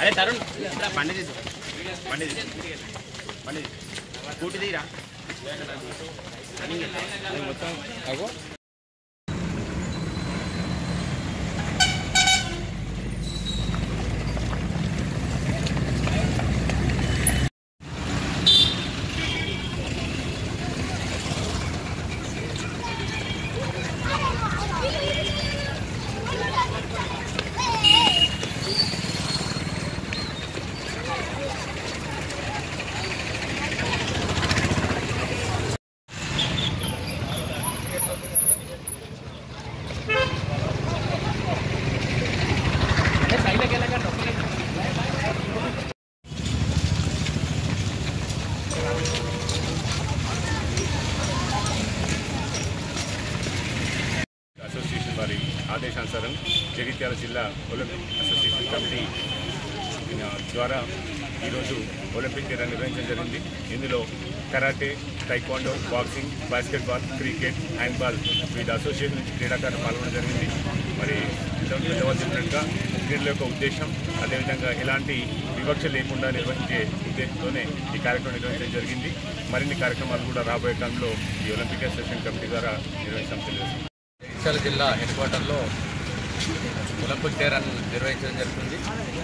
అరే తరుణ్ ఇట్లా బండి తీసు బండి తీసు బండి తీసు స్కూటీ తీరా అగో అసోసియేషన్ వారి ఆదేశానుసారం జగిత్యాల జిల్లా ఒలింపిక్ అసోసియేషన్ కమిటీ ద్వారా ఈరోజు ఒలింపిక్ క్రీడ నిర్వహించడం జరిగింది. ఇందులో karate taekwondo boxing basketball cricket handball వివిధ అసోసియేషన్ నుంచి క్రీడాకారులు పాల్గొనడం జరిగింది. మరి ఇంతకుముందు చెప్పినట్టుగా క్రీడల యొక్క ఉద్దేశం అదేవిధంగా ఎలాంటి వివక్ష లేకుండా నిర్వహించే ఉద్దేశంతోనే ఈ కార్యక్రమం నిర్వహించడం జరిగింది. మరిన్ని కార్యక్రమాలు కూడా రాబోయే కాలంలో ఈ ఒలింపిక్ అసోసియేషన్ కమిటీ ద్వారా నిర్వహిస్తాం తెలియజేస్తాం జగిత్యాల జిల్లా హెడ్ క్వార్టర్లో ఒలింపిక్ డే నిర్వహించడం జరుగుతుంది.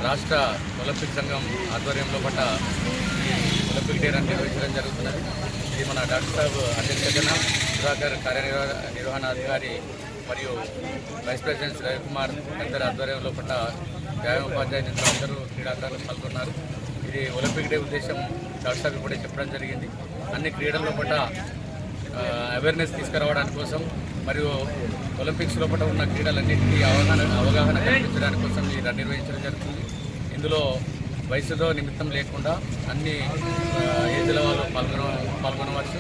రాష్ట్ర ఒలింపిక్ సంఘం ఆధ్వర్యంలో పట్ట ఈ ఒలింపిక్ డే నిర్వహించడం జరుగుతున్నది. ఇది మన డాక్టర్ సాహెబ్ అధ్యక్షతన సుధాకర్ కార్యనిర్వహ నిర్వహణాధికారి మరియు వైస్ ప్రెసిడెంట్ రవికుమార్ అందరి ఆధ్వర్యంలో పట్ట వ్యాయామ ఉపాధ్యాయులు అందరూ క్రీడాకారులు పాల్గొన్నారు. ఇది ఒలింపిక్ డే ఉద్దేశం డాక్టర్ కూడా ఇప్పుడే చెప్పడం జరిగింది. అన్ని క్రీడల్లో పట్ట అవేర్నెస్ తీసుకురావడానికి కోసం మరియు ఒలింపిక్స్ లోపల ఉన్న క్రీడలన్నింటికీ అవగాహన అవగాహన కల్పించడానికి కోసం ఈ రన్ నిర్వహించడం జరుగుతుంది. ఇందులో వయసుతో నిమిత్తం లేకుండా అన్ని ఏజ్ల వాళ్ళు పాల్గొన పాల్గొనవచ్చు.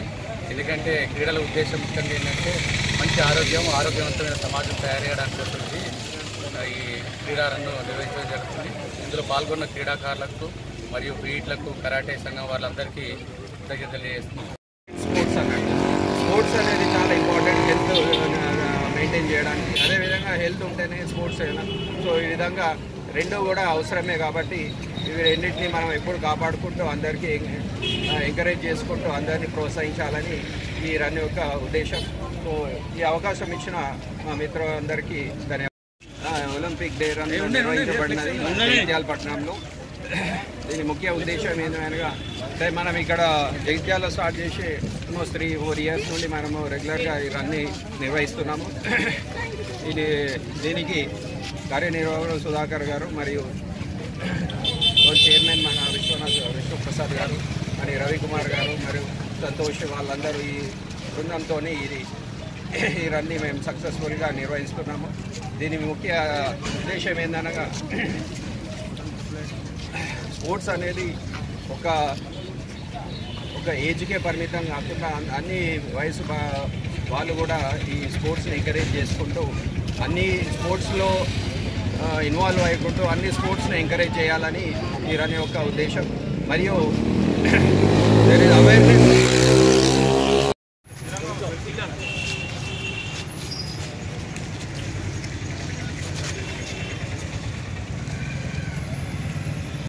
ఎందుకంటే క్రీడల ఉద్దేశం ముఖ్యంగా ఏంటంటే మంచి ఆరోగ్యం ఆరోగ్యవంతమైన సమాజం తయారు చేయడానికి కోసం ఈ క్రీడారంగం రన్ను నిర్వహించడం జరుగుతుంది. ఇందులో పాల్గొన్న క్రీడాకారులకు మరియు పీఈట్లకు కరాటే సంఘం వాళ్ళందరికీ కృతజ్ఞతలు స్పోర్ట్స్ అన్నట్టు స్పోర్ట్స్ అనేది చాలా ఇంపార్టెంట్. హెల్త్ మెయింటైన్ చేయడానికి. అదేవిధంగా హెల్త్ ఉంటేనే స్పోర్ట్స్ అయినా సో ఈ విధంగా రెండు కూడా అవసరమే కాబట్టి ఇవి రెండింటిని మనం ఎప్పుడు కాపాడుకుంటూ అందరికీ ఎంకరేజ్ చేసుకుంటూ అందరినీ ప్రోత్సహించాలని ఈ రన్ యొక్క ఉద్దేశం. సో ఈ అవకాశం ఇచ్చిన మా మిత్రులందరికీ ధన్యవాదాలు. ఒలింపిక్ డే రన్ నిర్వహించబడినది జగిత్యాల పట్టణంలో దీని ముఖ్య ఉద్దేశం ఏంటనగా అంటే మనం ఇక్కడ జగిత్యాల స్టార్ట్ చేసి ఆల్మోస్ట్ త్రీ ఫోర్ ఇయర్స్ నుండి మనము రెగ్యులర్గా ఈ రన్ని నిర్వహిస్తున్నాము. ఇది దీనికి కార్యనిర్వాహకులు సుధాకర్ గారు మరియు చైర్మన్ మన విశ్వనాథ్ విశ్వప్రసాద్ గారు మరియు రవికుమార్ గారు మరియు సంతోష్ వాళ్ళందరూ ఈ బృందంతో ఇది ఈ రన్ని మేము సక్సెస్ఫుల్గా నిర్వహిస్తున్నాము. దీని ముఖ్య ఉద్దేశం ఏందనగా స్పోర్ట్స్ అనేది ఒక ఒక ఏజ్కే పరిమితం కాకుండా అన్ని వయసు వాళ్ళు కూడా ఈ స్పోర్ట్స్ని ఎంకరేజ్ చేసుకుంటూ అన్ని స్పోర్ట్స్లో ఇన్వాల్వ్ అయ్యుకుంటూ అన్ని స్పోర్ట్స్ని ఎంకరేజ్ చేయాలని ఈ రన్ యొక్క ఉద్దేశం. మరియు దెర్ ఇస్ అవేర్నెస్